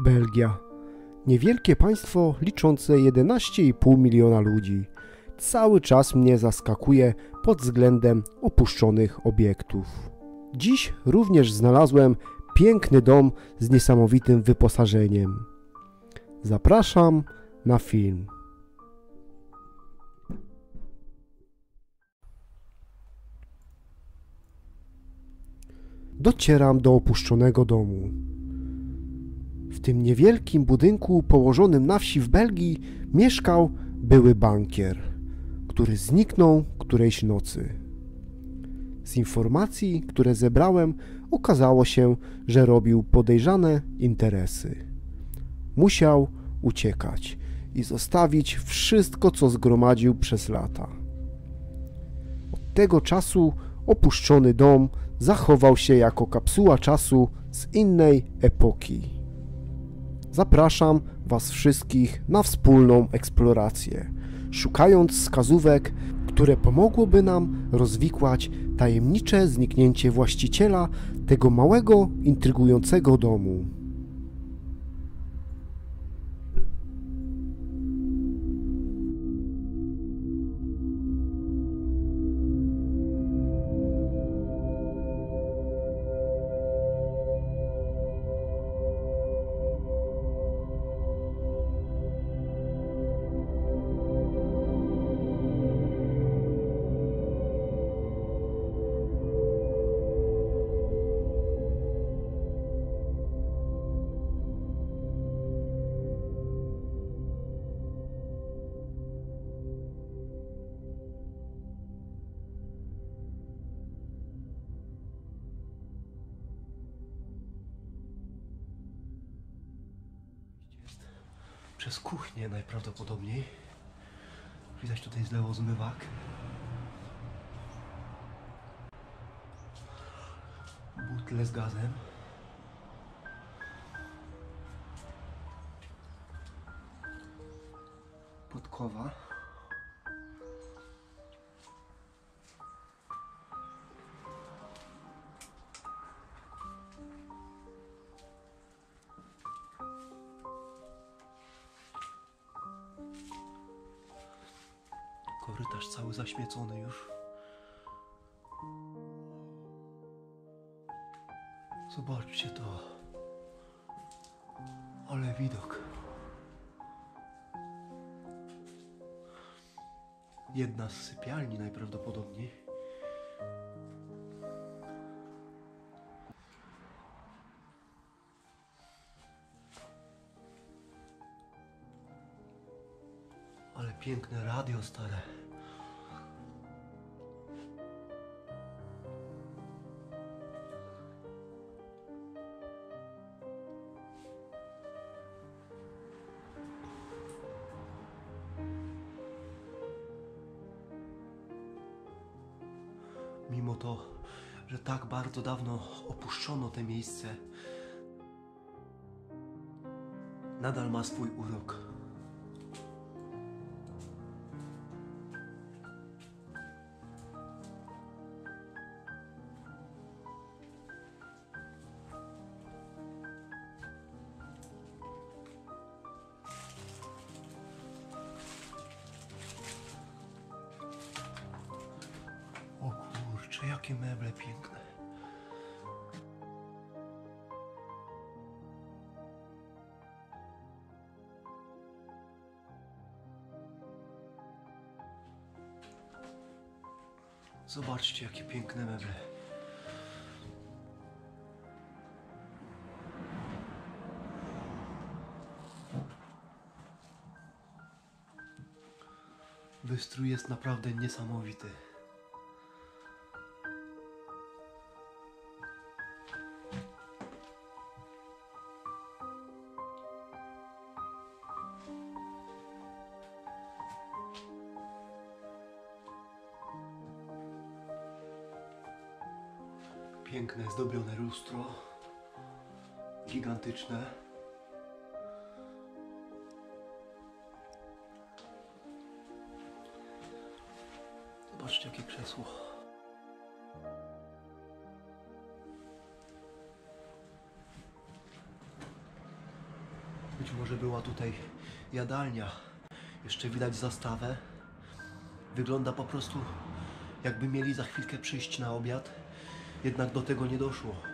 Belgia. Niewielkie państwo liczące 11,5 miliona ludzi. Cały czas mnie zaskakuje pod względem opuszczonych obiektów. Dziś również znalazłem piękny dom z niesamowitym wyposażeniem. Zapraszam na film. Docieram do opuszczonego domu. W tym niewielkim budynku położonym na wsi w Belgii mieszkał były bankier, który zniknął którejś nocy. Z informacji, które zebrałem, okazało się, że robił podejrzane interesy. Musiał uciekać i zostawić wszystko, co zgromadził przez lata. Od tego czasu opuszczony dom zachował się jako kapsuła czasu z innej epoki. Zapraszam Was wszystkich na wspólną eksplorację, szukając wskazówek, które pomogłoby nam rozwikłać tajemnicze zniknięcie właściciela tego małego, intrygującego domu. Przez kuchnię najprawdopodobniej. Widać tutaj z lewo zmywak. Butle z gazem. Podkowa. Korytarz cały zaśmiecony już. Zobaczcie to. Ale widok. Jedna z sypialni najprawdopodobniej. Ale piękne radio stare. To, że tak bardzo dawno opuszczono te miejsce, nadal ma swój urok. Zobaczcie, jakie piękne meble. Wystrój jest naprawdę niesamowity. Lustro. Gigantyczne. Zobaczcie, jakie krzesło. Być może była tutaj jadalnia. Jeszcze widać zastawę. Wygląda po prostu jakby mieli za chwilkę przyjść na obiad. Jednak do tego nie doszło.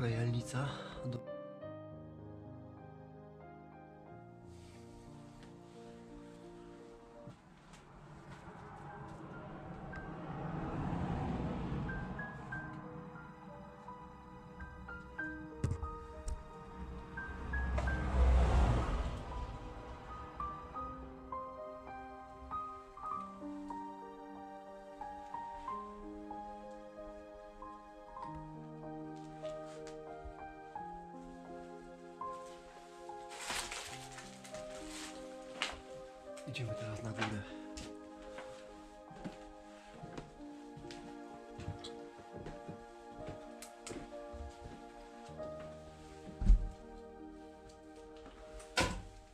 Krajalnica. Idziemy teraz na górę.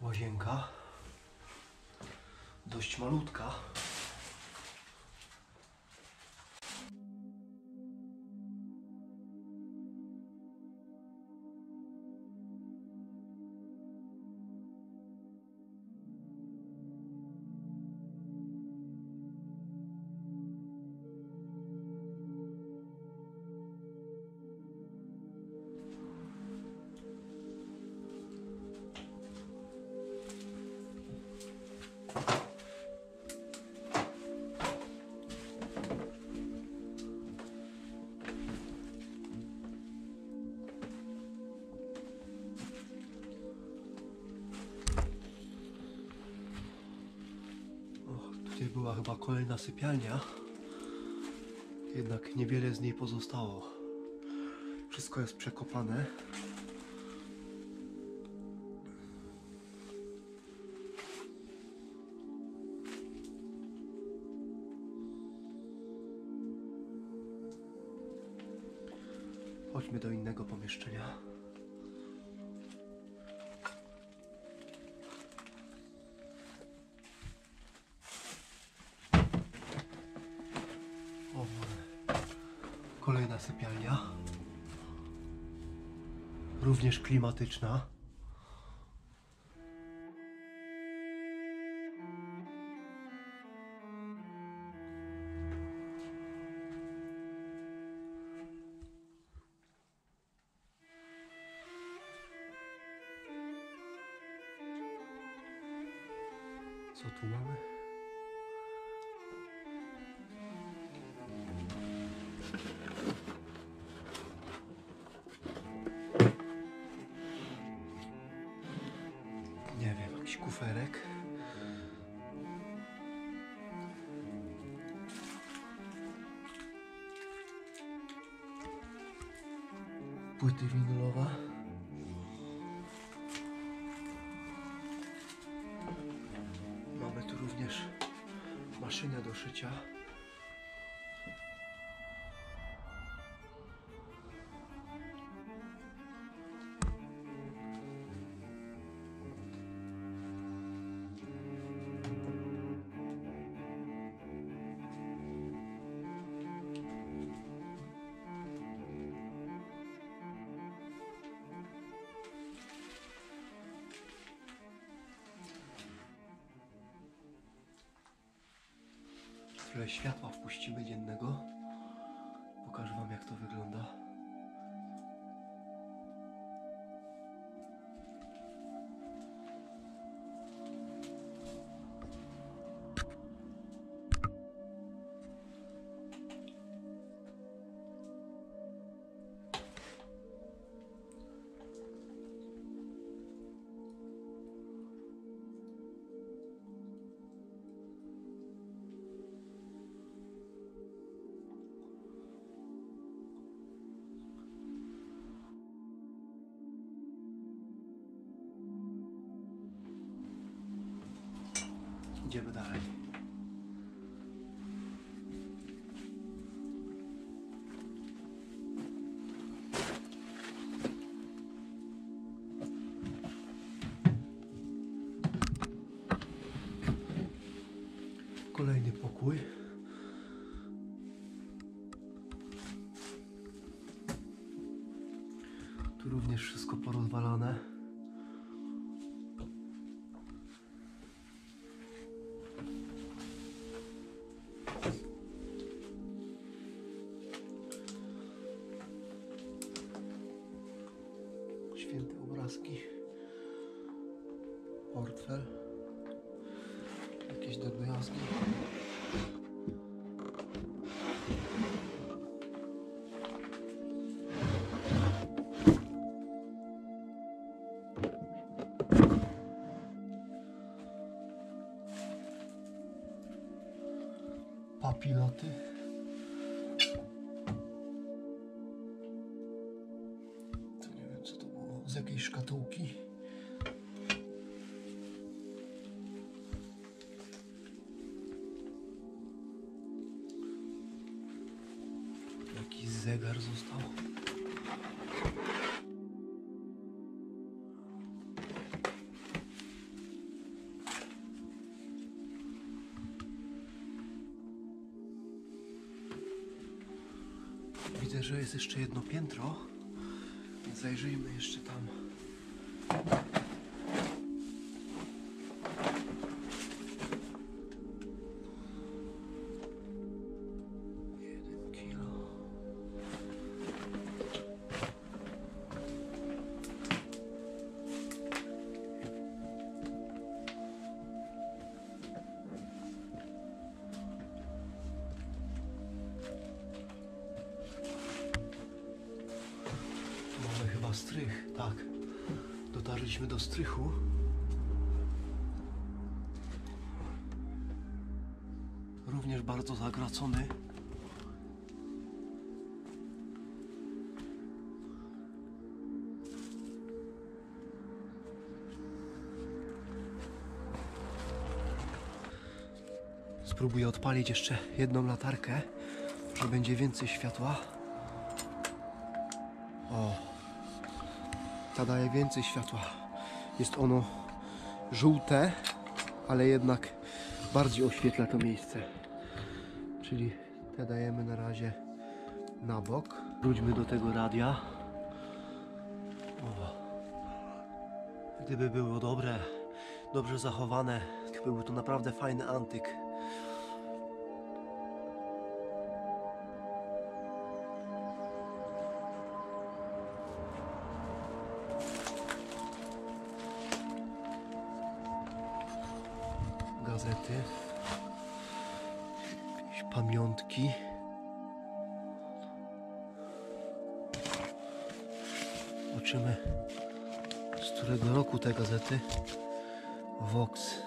Łazienka. Dość malutka. Była chyba kolejna sypialnia. Jednak niewiele z niej pozostało. Wszystko jest przekopane. Chodźmy do innego pomieszczenia. Również klimatyczna. Co tu mamy? Nie Płyty winylowe. Mamy tu również maszynę do szycia. Trochę światła wpuścimy dziennego. Pokażę Wam jak to wygląda. Idziemy dalej. Kolejny Portfel. Jakieś drobiazgi. Jakiej szkatułki. Jakiś zegar został. Widzę, że jest jeszcze jedno piętro. Zajrzyjmy jeszcze tam. Spróbuję odpalić jeszcze jedną latarkę, że będzie więcej światła. O, ta daje więcej światła. Jest ono żółte, ale jednak bardziej oświetla to miejsce. Czyli te dajemy na razie na bok. Wróćmy do tego radia. O. Gdyby było dobre, dobrze zachowane, byłby to naprawdę fajny antyk. Gazety. Jakieś pamiątki. Zobaczymy, z którego roku te gazety. Vox.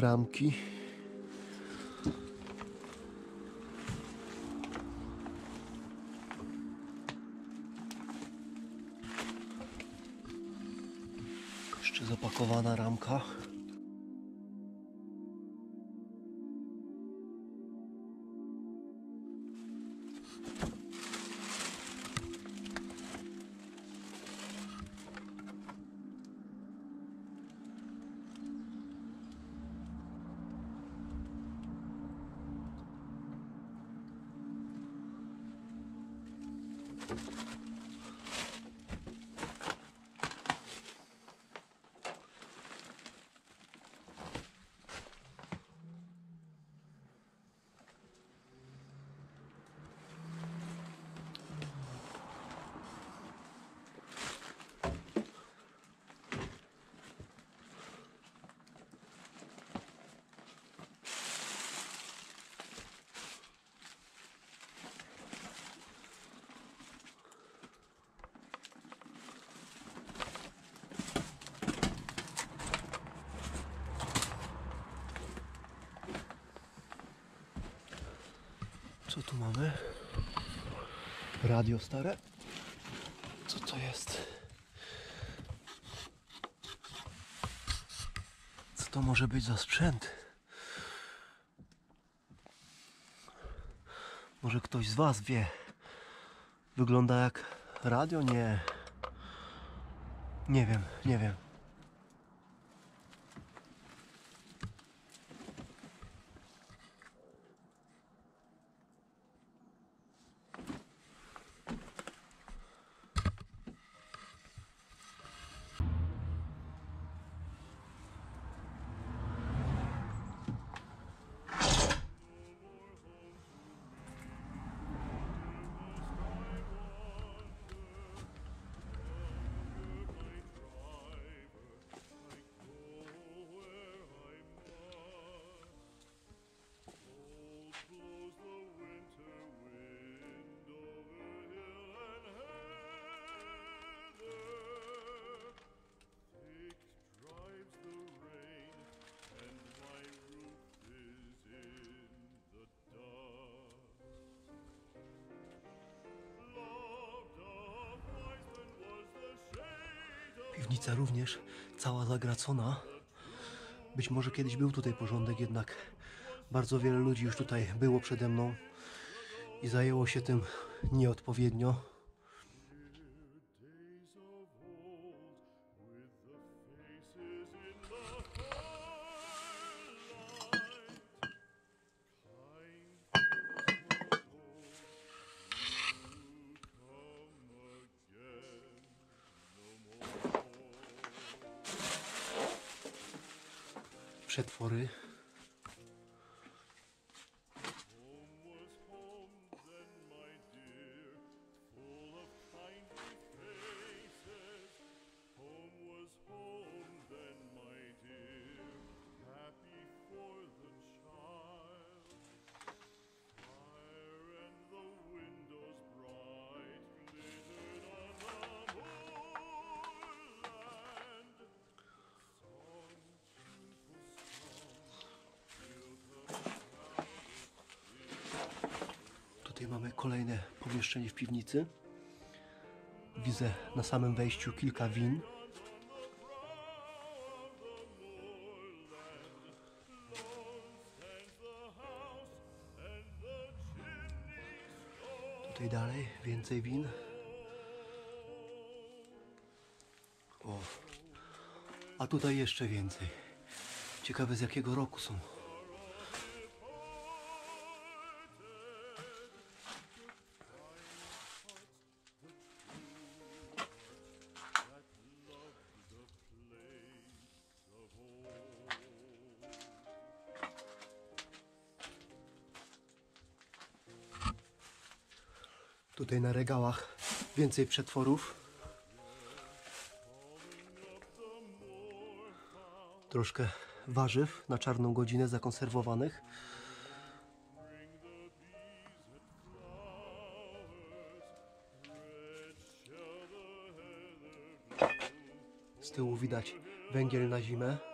Ramki. Jeszcze zapakowana ramka. Co tu mamy? Radio stare? Co to jest? Co to może być za sprzęt? Może ktoś z Was wie? Wygląda jak radio? Nie. Nie wiem, nie wiem. Piwnica również cała zagracona. Być może kiedyś był tutaj porządek, jednak bardzo wiele ludzi już tutaj było przede mną i zajęło się tym nieodpowiednio. Przetwory. Tutaj mamy kolejne pomieszczenie w piwnicy. Widzę na samym wejściu kilka win. Tutaj dalej więcej win. O. A tutaj jeszcze więcej. Ciekawe z jakiego roku są. Na regałach więcej przetworów. Troszkę warzyw na czarną godzinę zakonserwowanych. Z tyłu widać węgiel na zimę.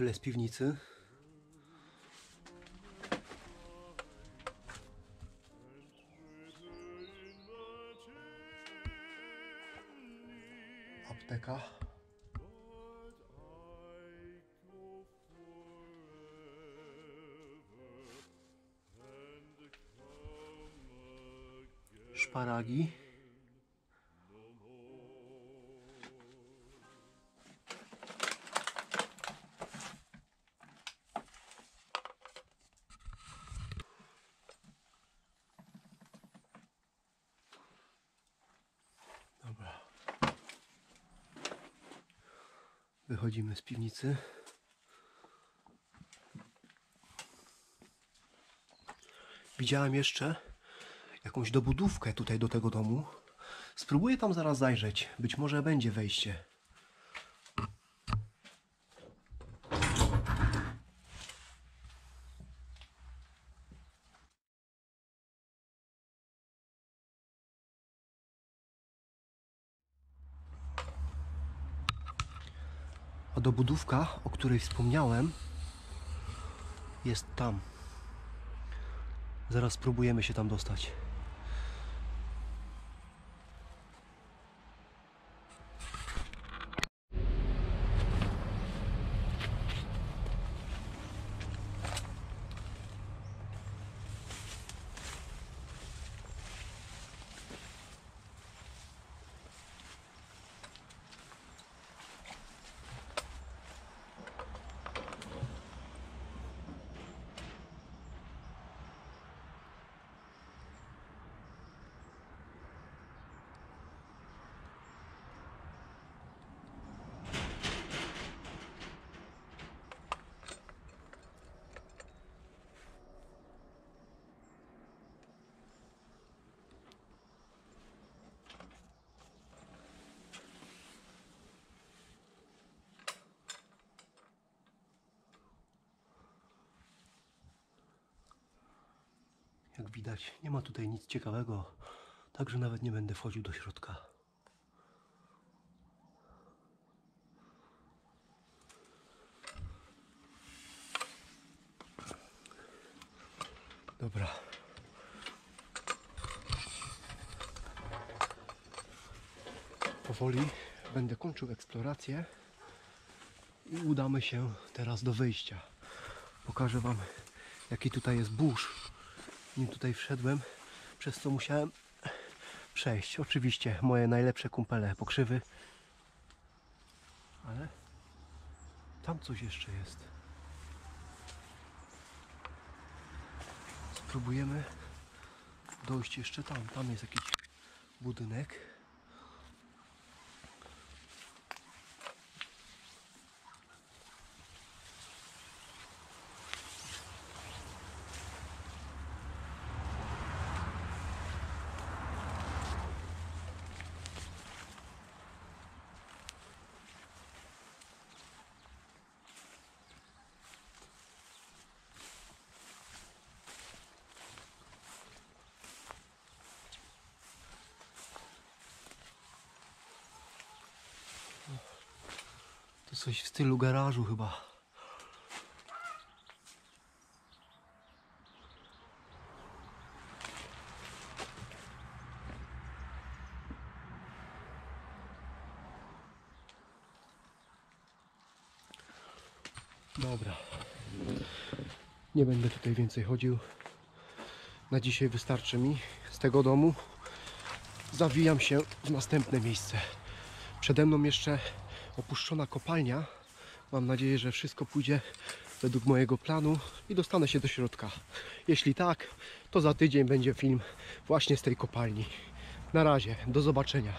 Tyle z piwnicy. Apteka. Szparagi. Wychodzimy z piwnicy. Widziałem jeszcze jakąś dobudówkę tutaj do tego domu. Spróbuję tam zaraz zajrzeć. Być może będzie wejście. A dobudówka, o której wspomniałem, jest tam. Zaraz spróbujemy się tam dostać. Jak widać, nie ma tutaj nic ciekawego, także nawet nie będę wchodził do środka. Dobra. Powoli będę kończył eksplorację i udamy się teraz do wyjścia. Pokażę Wam, jaki tutaj jest burz nim tutaj wszedłem, przez co musiałem przejść. Oczywiście moje najlepsze kumpele pokrzywy, ale tam coś jeszcze jest. Spróbujemy dojść jeszcze tam. Tam jest jakiś budynek. Coś w stylu garażu chyba. Dobra. Nie będę tutaj więcej chodził. Na dzisiaj wystarczy mi z tego domu. Zawijam się w następne miejsce. Przede mną jeszcze opuszczona kopalnia. Mam nadzieję, że wszystko pójdzie według mojego planu i dostanę się do środka. Jeśli tak, to za tydzień będzie film właśnie z tej kopalni. Na razie, do zobaczenia.